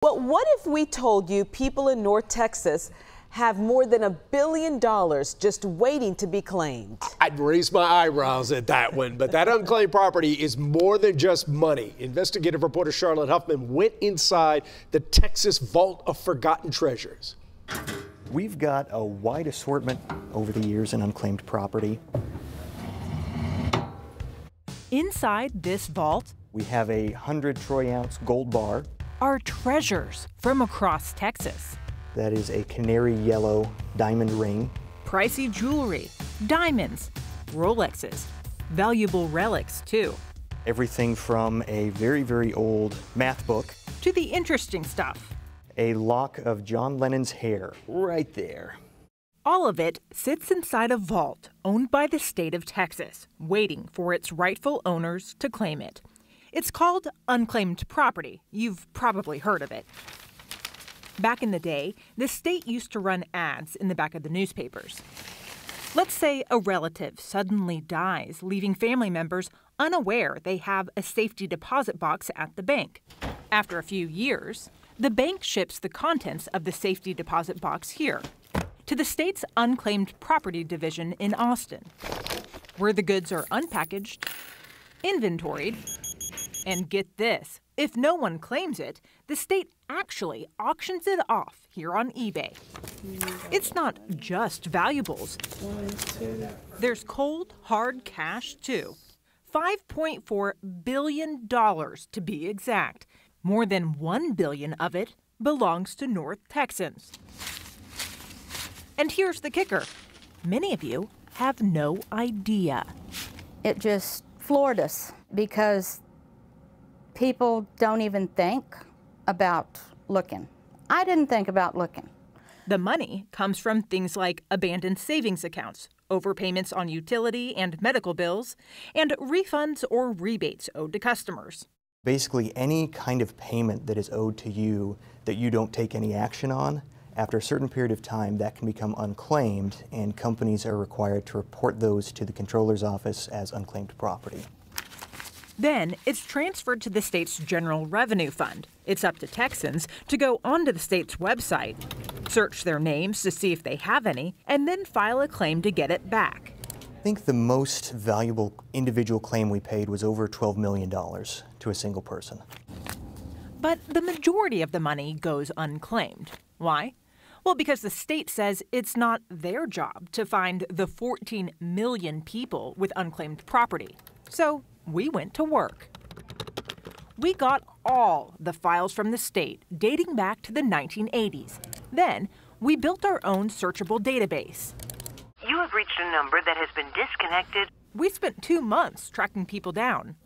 But what if we told you people in North Texas have more than a billion dollars just waiting to be claimed? I'd raise my eyebrows at that one, but that unclaimed property is more than just money. Investigative reporter Charlotte Huffman went inside the Texas Vault of Forgotten Treasures. We've got a wide assortment over the years in unclaimed property. Inside this vault, we have a 100 troy ounce gold bar are treasures from across Texas. That is a canary yellow diamond ring. Pricey jewelry, diamonds, Rolexes, valuable relics, too. Everything from a very, very old math book to the interesting stuff. A lock of John Lennon's hair right there. All of it sits inside a vault owned by the state of Texas, waiting for its rightful owners to claim it. It's called unclaimed property. You've probably heard of it. Back in the day, the state used to run ads in the back of the newspapers. Let's say a relative suddenly dies, leaving family members unaware they have a safety deposit box at the bank. After a few years, the bank ships the contents of the safety deposit box here to the state's unclaimed property division in Austin, where the goods are unpackaged, inventoried, and get this if no one claims it, the state actually auctions it off here on eBay. It's not just valuables, there's cold, hard cash too. $5.4 billion to be exact. More than 1 billion of it belongs to North Texans. And here's the kicker. Many of you have no idea. It just floored us because people don't even think about looking. I didn't think about looking. The money comes from things like abandoned savings accounts, overpayments on utility and medical bills, and refunds or rebates owed to customers. Basically, any kind of payment that is owed to you that you don't take any action on, after a certain period of time, that can become unclaimed, and companies are required to report those to the comptroller's office as unclaimed property. Then it's transferred to the state's general revenue fund. It's up to Texans to go onto the state's website, search their names to see if they have any, and then file a claim to get it back. I think the most valuable individual claim we paid was over $12 million to a single person. But the majority of the money goes unclaimed. Why? Well, because the state says it's not their job to find the 14 million people with unclaimed property. So we went to work. We got all the files from the state dating back to the 1980s. Then we built our own searchable database. You have reached a number that has been disconnected. We spent two months tracking people down.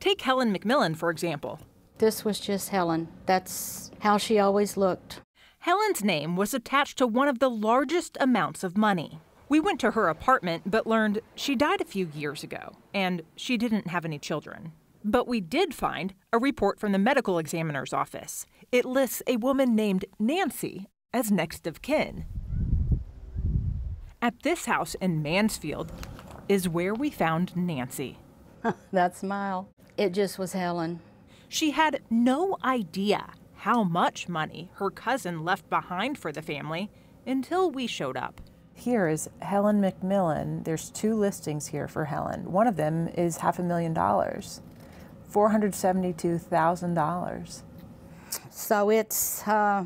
Take Helen McMillan, for example. This was just Helen. That's how she always looked. Helen's name was attached to one of the largest amounts of money. We went to her apartment but learned she died a few years ago and she didn't have any children. But we did find a report from the medical examiner's office. It lists a woman named Nancy as next of kin. At this house in Mansfield is where we found Nancy. that smile. It just was Helen. She had no idea how much money her cousin left behind for the family until we showed up. Here is Helen McMillan. There's two listings here for Helen. One of them is half a million dollars, $472,000. So it's uh,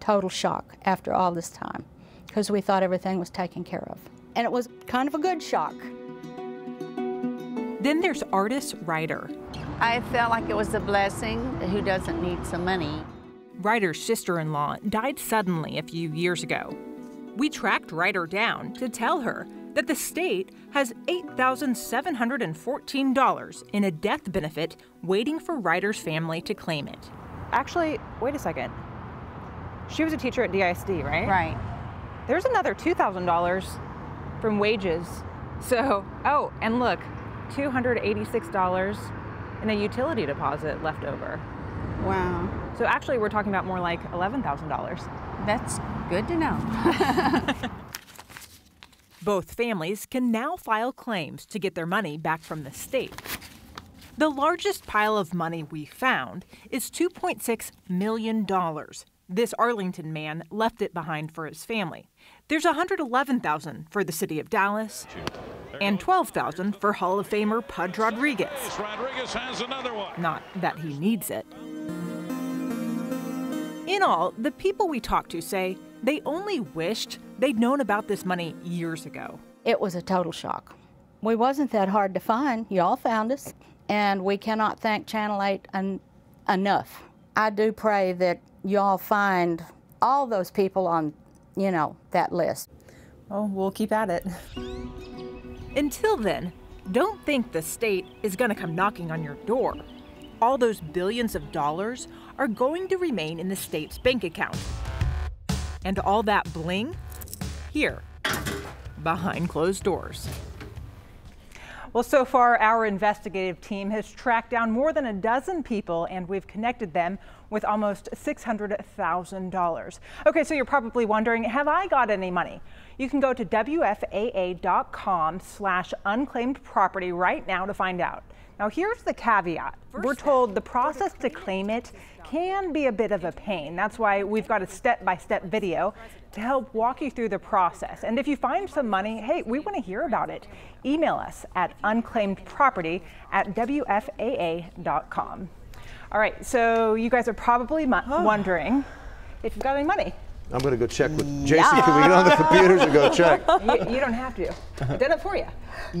total shock after all this time because we thought everything was taken care of. And it was kind of a good shock. Then there's artist Ryder. I felt like it was a blessing. Who doesn't need some money? Ryder's sister in law died suddenly a few years ago. We tracked Ryder down to tell her that the state has $8,714 in a death benefit waiting for Ryder's family to claim it. Actually, wait a second. She was a teacher at DISD, right? Right. There's another $2,000 from wages. So, oh, and look, $286 in a utility deposit left over. Wow. So actually, we're talking about more like $11,000. That's good to know. Both families can now file claims to get their money back from the state. The largest pile of money we found is $2.6 million. This Arlington man left it behind for his family. There's 111,000 for the city of Dallas and 12,000 for Hall of Famer Pudge Rodriguez. Rodriguez has another one. Not that he needs it. In all, the people we talked to say they only wished they'd known about this money years ago. It was a total shock. We wasn't that hard to find. Y'all found us, and we cannot thank Channel 8 en- enough. I do pray that y'all find all those people on, you know, that list. Well, we'll keep at it. Until then, don't think the state is going to come knocking on your door. All those billions of dollars are going to remain in the state's bank account. And all that bling? Here, behind closed doors. Well, so far, our investigative team has tracked down more than a dozen people and we've connected them with almost $600,000. Okay, so you're probably wondering, have I got any money? You can go to WFAA.com slash unclaimed property right now to find out. Now, here's the caveat. We're told the process to claim it can be a bit of a pain. That's why we've got a step-by-step video to help walk you through the process. And if you find some money, hey, we want to hear about it. Email us at unclaimedproperty at WFAA.com. All right, so you guys are probably mu- wondering if you've got any money. I'm going to go check with Jason. Can we get on the computers and go check? You, you don't have to. I did it for you.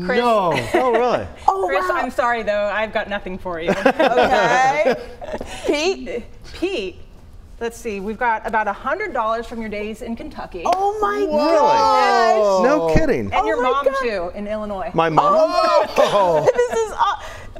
Chris, No. Oh, really? Oh, Chris, wow. I'm sorry though, I've got nothing for you. Okay. Pete? Pete, let's see, we've got about $100 from your days in Kentucky. Oh my Really? gosh. No kidding. and your oh my mom God. too in Illinois. My mom? Oh, oh. This is aw-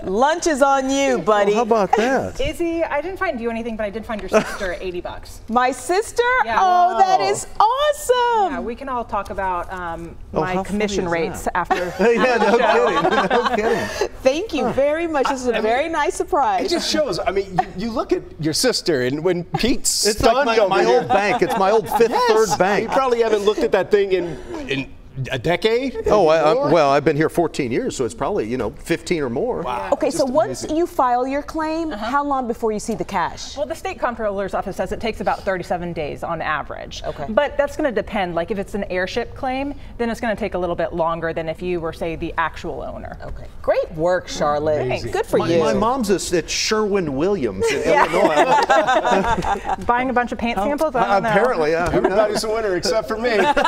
lunch is on you, buddy. how about that? Izzy, I didn't find you anything, but I did find your sister 80 bucks. My sister? Yeah. Oh, that Wow. is awesome. Yeah, we can all talk about um, Oh, my commission rates that? after. yeah, no kidding. No kidding. Thank you very much. This is a very nice surprise. It just shows. I mean, you, you look at your sister, and when Pete's It's stunned like my, my old bank. It's my old Fifth Yes. Third bank. You probably haven't looked at that thing in in a decade. Oh, I, I, well, I've been here 14 years, so it's probably you know 15 or more. Wow. Okay, so Just once you file your claim, uh-huh. how long before you see the cash? Well, the state comptroller's office says it takes about 37 days on average. Okay. But that's going to depend. Like if it's an heirship claim, then it's going to take a little bit longer than if you were, say, the actual owner. Okay. Great work, Charlotte. Amazing. Good for My, you. my mom's is at Sherwin Williams in Illinois. Buying a bunch of paint samples? I don't know. Apparently, yeah. Who knows? Everybody's a winner except for me.